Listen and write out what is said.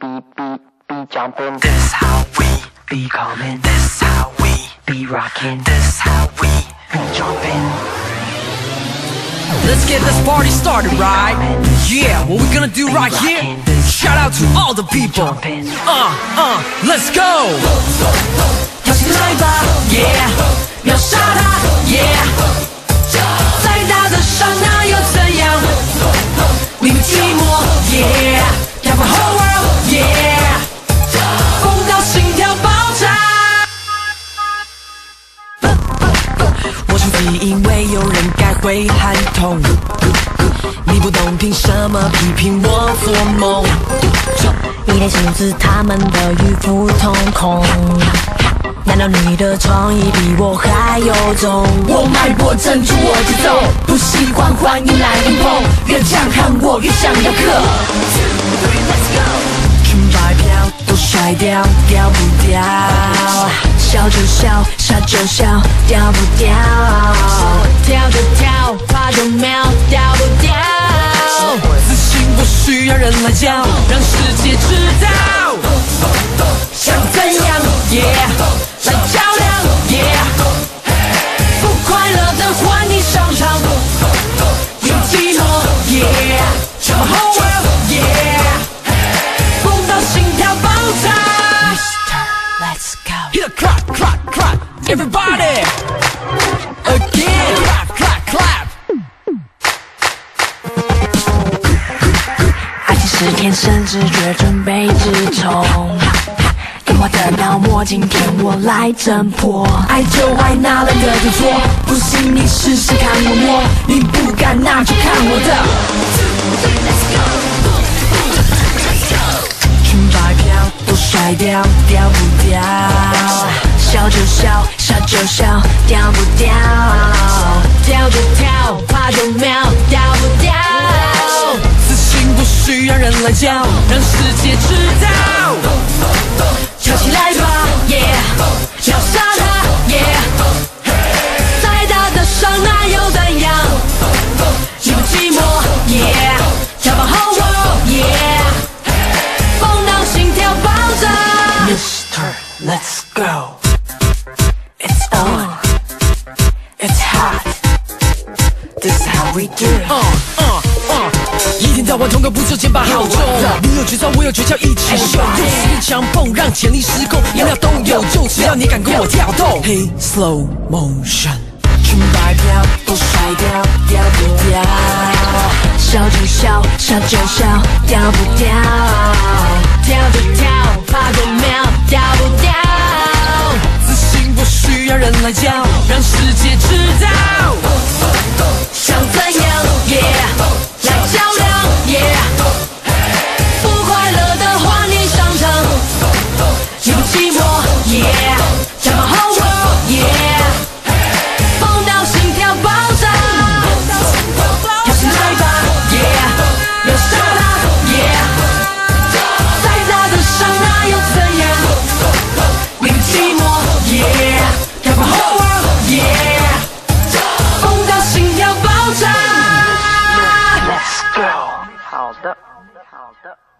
be be be jumping. This how we be coming. This how we be rocking. This how we be jumping. Let's get this party started, right? Yeah, what we gonna do right here? Shout out to all the people. Uh, uh, let's go! 跳起来吧，Yeah，秒杀他，Yeah。再大的伤那又怎样？你们寂寞，Yeah，跳过 whole 会喊痛。你不懂，凭什么批评我做梦？你的心思，他们的与普通空。难道你的创意比我还有种？我脉搏镇住我节奏，不喜欢欢迎来硬碰，越强悍我越想要克。裙摆飘都甩掉，掉不掉。笑就笑，笑就笑，掉不掉？跳就跳，怕就秒，掉不掉？自信不需要人来教，让世界知道。想怎样？Yeah，来教 everybody! Again, clap, clap, clap. 爱情是天生直觉，准备直冲。跟我的脑膜，今天我来挣破。爱就爱哪来的就做，不信你试试看我摸，你不敢那就看我的。裙摆飘都甩掉，掉不掉？笑就，笑就笑，掉不掉？跳就跳，怕就秒，掉不掉？自信不需要人来教，让世界知道。跳起来吧，Yeah，秒杀他，Yeah。再大的伤那又怎样？你不寂寞，Yeah，跳吧 whole world，Yeah。疯到心跳爆炸。Mister, let's go. Hot. This is how we do it. 一天到晚同个步骤，肩膀好重。你有绝招，我有诀窍，一起秀。用实力强碰，让潜力失控，样样都有，就只要你敢跟我跳动。Hey, slow motion，裙摆飘都甩掉，掉不掉？笑就笑，笑就笑，掉不掉？跳就跳，怕就秒，掉不掉？自信不需要人来教，让世界知道。好的。好的。